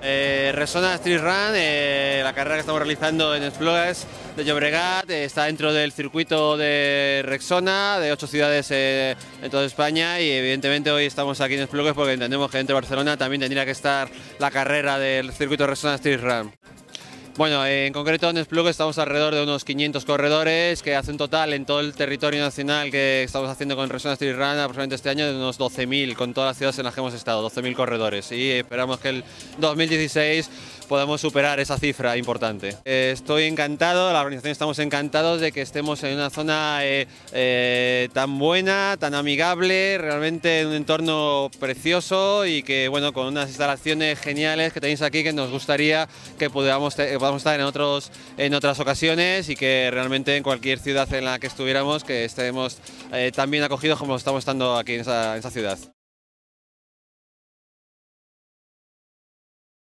Eh, Resona Street Run, eh, la carrera que estamos realizando en Esplugues de Llobregat, eh, está dentro del circuito de Rexona, de ocho ciudades en toda España y evidentemente hoy estamos aquí en Esplugues porque entendemos que dentro de Barcelona también tendría que estar la carrera del circuito Resona Street Run. Bueno, en concreto en Esplugues estamos alrededor de unos 500 corredores, que hace un total en todo el territorio nacional que estamos haciendo con Resona Street Run aproximadamente este año de unos 12.000, con todas las ciudades en las que hemos estado, 12.000 corredores. Y esperamos que el 2016 podamos superar esa cifra importante. Eh, estoy encantado, la organización estamos encantados de que estemos en una zona eh, eh, tan buena, tan amigable, realmente en un entorno precioso y que bueno, con unas instalaciones geniales que tenéis aquí que nos gustaría que podamos, podamos estar en, otros, en otras ocasiones y que realmente en cualquier ciudad en la que estuviéramos que estemos tan bien acogidos como estamos estando aquí en esa, en esa ciudad.